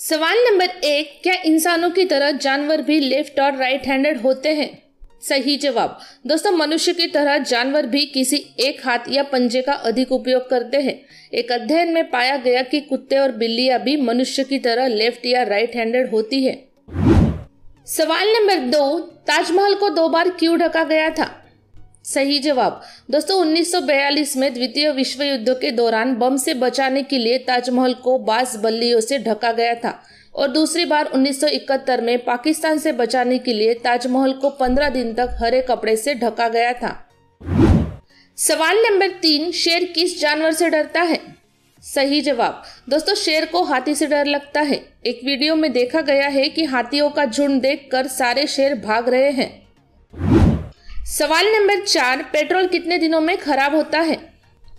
सवाल नंबर एक, क्या इंसानों की तरह जानवर भी लेफ़्ट और राइट हैंडेड होते हैं? सही जवाब, दोस्तों, मनुष्य की तरह जानवर भी किसी एक हाथ या पंजे का अधिक उपयोग करते हैं। एक अध्ययन में पाया गया कि कुत्ते और बिल्लियाँ भी मनुष्य की तरह लेफ़्ट या राइट हैंडेड होती है। सवाल नंबर दो, ताजमहल को दो बार क्यों ढका गया था? सही जवाब। दोस्तों 1942 में द्वितीय विश्व युद्ध के दौरान बम से बचाने के लिए ताजमहल को बास बल्लियों से ढका गया था और दूसरी बार 1971 में पाकिस्तान से बचाने के लिए ताजमहल को 15 दिन तक हरे कपड़े से ढका गया था। सवाल नंबर तीन, शेर किस जानवर से डरता है? सही जवाब। दोस्तों, शेर को हाथी से डर लगता है। एक वीडियो में देखा गया है कि हाथियों का झुंड देखकर सारे शेर भाग रहे हैं। सवाल नंबर चार, पेट्रोल कितने दिनों में खराब होता है?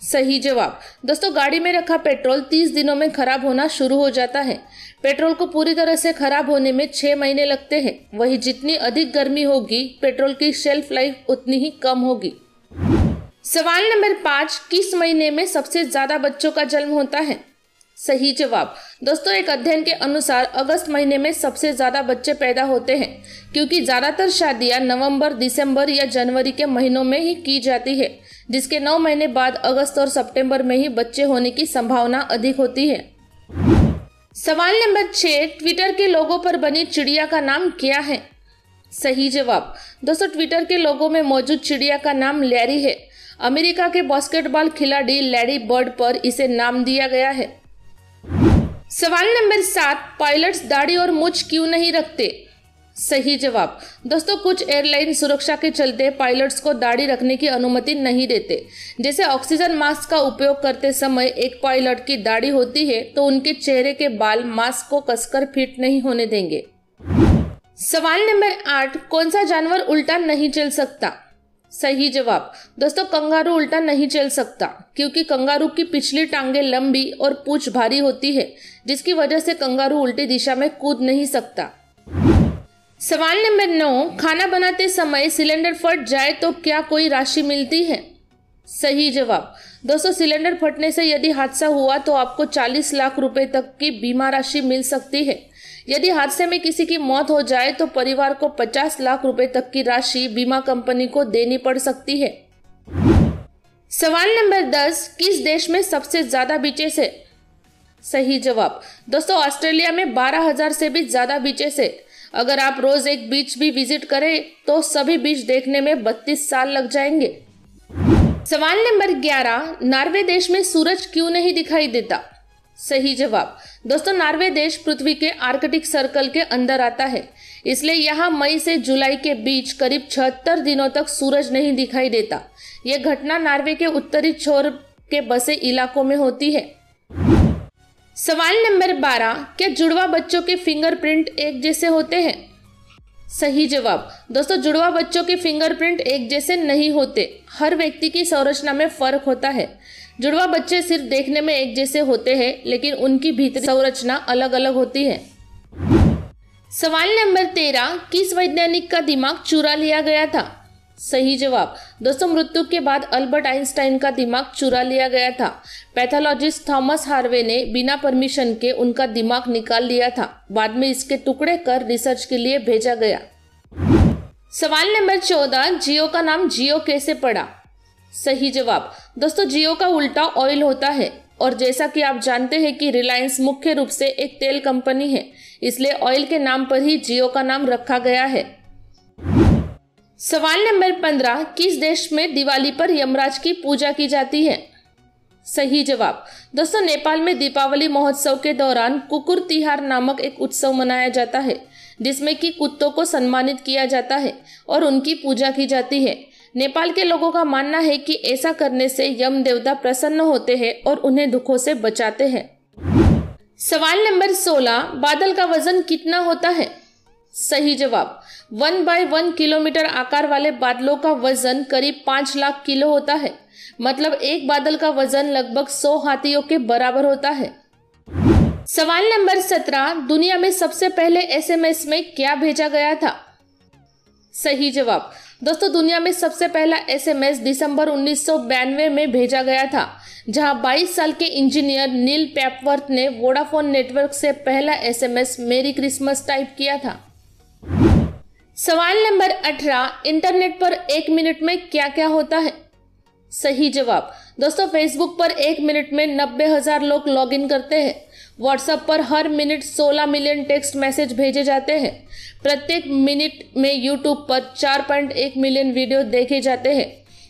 सही जवाब। दोस्तों, गाड़ी में रखा पेट्रोल 30 दिनों में खराब होना शुरू हो जाता है। पेट्रोल को पूरी तरह से खराब होने में छह महीने लगते हैं। वही जितनी अधिक गर्मी होगी, पेट्रोल की शेल्फ लाइफ उतनी ही कम होगी। सवाल नंबर पाँच, किस महीने में सबसे ज़्यादा बच्चों का जन्म होता है? सही जवाब। दोस्तों एक अध्ययन के अनुसार अगस्त महीने में सबसे ज़्यादा बच्चे पैदा होते हैं क्योंकि ज़्यादातर शादियाँ नवंबर, दिसंबर या जनवरी के महीनों में ही की जाती है जिसके नौ महीने बाद अगस्त और सितंबर में ही बच्चे होने की संभावना अधिक होती है। सवाल नंबर छह ट्विटर के लोगों पर बनी चिड़िया का नाम क्या है? सही जवाब। दोस्तों ट्विटर के लोगों में मौजूद चिड़िया का नाम लैरी है। अमेरिका के बास्केटबॉल खिलाड़ी लैरी बर्ड पर इसे नाम दिया गया है। सवाल नंबर सात, पायलट्स दाढ़ी और मुछ क्यों नहीं रखते? सही जवाब। दोस्तों, कुछ एयरलाइन सुरक्षा के चलते पायलट्स को दाढ़ी रखने की अनुमति नहीं देते। जैसे ऑक्सीजन मास्क का उपयोग करते समय एक पायलट की दाढ़ी होती है तो उनके चेहरे के बाल मास्क को कसकर फिट नहीं होने देंगे। सवाल नंबर आठ, कौन सा जानवर उल्टा नहीं चल सकता? सही जवाब। दोस्तों, कंगारू उल्टा नहीं चल सकता, क्योंकि कंगारू की पिछली टांगे लंबी और पूछ भारी होती है, जिसकी वजह से कंगारू उल्टी दिशा में कूद नहीं सकता। सवाल नंबर नौ, खाना बनाते समय सिलेंडर फट जाए तो क्या कोई राशि मिलती है? सही जवाब। दोस्तों, सिलेंडर फटने से यदि हादसा हुआ तो आपको 40 लाख रुपए तक की बीमा राशि मिल सकती है। यदि हादसे में किसी की मौत हो जाए तो परिवार को 50 लाख रुपए तक की राशि बीमा कंपनी को देनी पड़ सकती है। सवाल नंबर 10 किस देश में सबसे ज़्यादा बीचेस है सही जवाब दोस्तों ऑस्ट्रेलिया में 12,000 से भी ज़्यादा बीचेस है अगर आप रोज एक बीच भी विज़िट करें तो सभी बीच देखने में बत्तीस साल लग जाएँगे। सवाल नंबर ग्यारह नॉर्वे देश में सूरज क्यों नहीं दिखाई देता? सही जवाब। दोस्तों, नॉर्वे देश पृथ्वी के आर्कटिक सर्कल के अंदर आता है। इसलिए यहाँ मई से जुलाई के बीच करीब छहत्तर दिनों तक सूरज नहीं दिखाई देता। यह घटना नॉर्वे के उत्तरी छोर के बसे इलाकों में होती है। सवाल नंबर बारह, क्या जुड़वा बच्चों के फिंगरप्रिंट एक जैसे होते हैं? सही जवाब। दोस्तों, जुड़वा बच्चों के फिंगरप्रिंट एक जैसे नहीं होते। हर व्यक्ति की संरचना में फ़र्क होता है। जुड़वा बच्चे सिर्फ़ देखने में एक जैसे होते हैं, लेकिन उनकी भीतरी संरचना अलग अलग होती है। सवाल नंबर तेरह, किस वैज्ञानिक का दिमाग चुरा लिया गया था? सही जवाब। दोस्तों, मृत्यु के बाद अल्बर्ट आइंस्टाइन का दिमाग चुरा लिया गया था। पैथोलॉजिस्ट थॉमस हार्वे ने बिना परमिशन के उनका दिमाग निकाल लिया था। बाद में इसके टुकड़े कर रिसर्च के लिए भेजा गया। सवाल नंबर चौदह, जियो का नाम जियो कैसे पड़ा? सही जवाब। दोस्तों, जियो का उल्टा ऑयल होता है और जैसा कि आप जानते हैं कि रिलायंस मुख्य रूप से एक तेल कंपनी है, इसलिए ऑयल के नाम पर ही जियो का नाम रखा गया है। सवाल नंबर पंद्रह, किस देश में दिवाली पर यमराज की पूजा की जाती है? सही जवाब दोस्तों नेपाल में दीपावली महोत्सव के दौरान कुकुर तिहार नामक एक उत्सव मनाया जाता है, जिसमें कि कुत्तों को सम्मानित किया जाता है और उनकी पूजा की जाती है। नेपाल के लोगों का मानना है कि ऐसा करने से यम देवता प्रसन्न होते हैं और उन्हें दुखों से बचाते हैं। सवाल नंबर सोलह, बादल का वज़न कितना होता है? सही जवाब। वन बाय वन किलोमीटर आकार वाले बादलों का वज़न करीब पाँच लाख किलो होता है। मतलब एक बादल का वज़न लगभग सौ हाथियों के बराबर होता है। सवाल नंबर सत्रह, दुनिया में सबसे पहले एसएमएस में क्या भेजा गया था? सही जवाब। दोस्तों, दुनिया में सबसे पहला एसएमएस दिसंबर उन्नीस में भेजा गया था, जहाँ 22 साल के इंजीनियर नील पैपवर्थ ने वोडाफोन नेटवर्क से पहला एसएमएस मेरी क्रिसमस टाइप किया था। सवाल नंबर 18 इंटरनेट पर एक मिनट में क्या क्या होता है? सही जवाब, दोस्तों फेसबुक पर एक मिनट में नब्बे हज़ार लोग लॉगिन करते हैं। व्हाट्सएप पर हर मिनट 16 मिलियन टेक्स्ट मैसेज भेजे जाते हैं। प्रत्येक मिनट में यूट्यूब पर 4.1 मिलियन वीडियो देखे जाते हैं।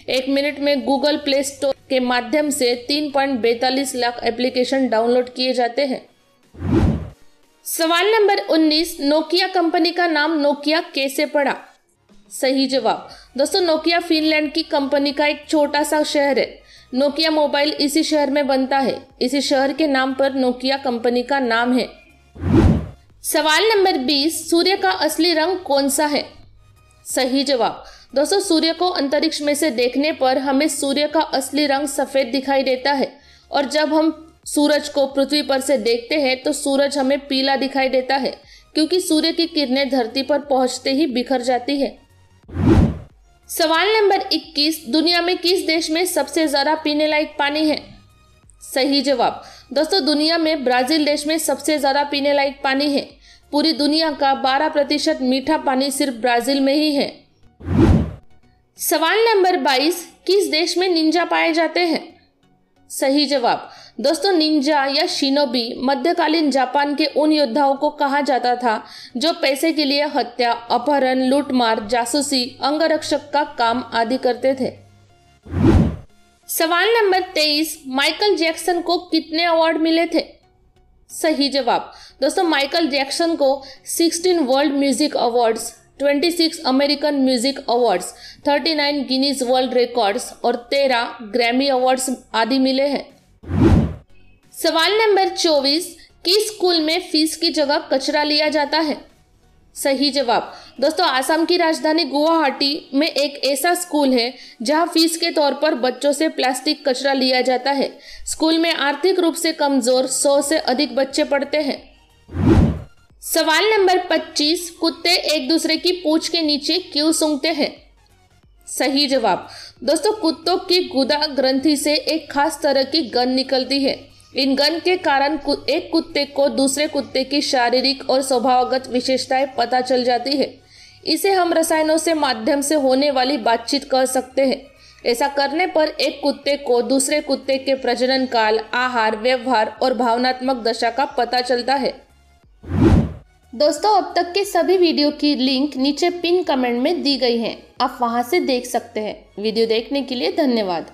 एक मिनट में गूगल प्ले स्टोर के माध्यम से तीन लाख एप्लीकेशन डाउनलोड किए जाते हैं। सवाल नंबर 19 नोकिया कंपनी का नाम नोकिया कैसे पड़ा? सही जवाब। दोस्तों, नोकिया फिनलैंड की कंपनी का एक छोटा सा शहर है। नोकिया मोबाइल इसी शहर में बनता है। इसी शहर के नाम पर नोकिया कंपनी का नाम है। सवाल नंबर 20 सूर्य का असली रंग कौन सा है? सही जवाब। दोस्तों, सूर्य को अंतरिक्ष में से देखने पर हमें सूर्य का असली रंग सफ़ेद दिखाई देता है और जब हम सूरज को पृथ्वी पर से देखते हैं तो सूरज हमें पीला दिखाई देता है, क्योंकि सूर्य की किरणें धरती पर पहुँचते ही बिखर जाती है। सवाल नंबर 21 दुनिया में किस देश में सबसे ज़्यादा पीने लायक पानी है? सही जवाब, दोस्तों दुनिया में ब्राज़ील देश में सबसे ज़्यादा पीने लायक पानी है। पूरी दुनिया का 12 प्रतिशत मीठा पानी सिर्फ़ ब्राज़ील में ही है। सवाल नंबर 22 किस देश में निंजा पाए जाते हैं? सही जवाब। दोस्तों, निंजा या शिनोबी मध्यकालीन जापान के उन योद्धाओं को कहा जाता था जो पैसे के लिए हत्या, अपहरण, लूटमार, जासूसी, अंगरक्षक का काम आदि करते थे। सवाल नंबर तेईस, माइकल जैक्सन को कितने अवार्ड मिले थे? सही जवाब। दोस्तों, माइकल जैक्सन को 16 world music awards 26 American music awards 39 Guinness world records और 13 ग्रैमी अवार्ड्स आदि मिले हैं। सवाल नंबर 24 किस स्कूल में फ़ीस की जगह कचरा लिया जाता है? सही जवाब, दोस्तों आसाम की राजधानी गुवाहाटी में एक ऐसा स्कूल है जहाँ फ़ीस के तौर पर बच्चों से प्लास्टिक कचरा लिया जाता है। स्कूल में आर्थिक रूप से कमज़ोर सौ से अधिक बच्चे पढ़ते हैं। सवाल नंबर 25 कुत्ते एक दूसरे की पूछ के नीचे क्यों सूंघते हैं? सही जवाब। दोस्तों, कुत्तों की गुदा ग्रंथि से एक खास तरह की गंध निकलती है। इन गन के कारण एक कुत्ते को दूसरे कुत्ते की शारीरिक और स्वभावगत विशेषताएँ पता चल जाती है। इसे हम रसायनों से माध्यम से होने वाली बातचीत कर सकते हैं। ऐसा करने पर एक कुत्ते को दूसरे कुत्ते के प्रजनन काल, आहार, व्यवहार और भावनात्मक दशा का पता चलता है। दोस्तों, अब तक के सभी वीडियो की लिंक नीचे पिन कमेंट में दी गई है। आप वहाँ से देख सकते हैं। वीडियो देखने के लिए धन्यवाद।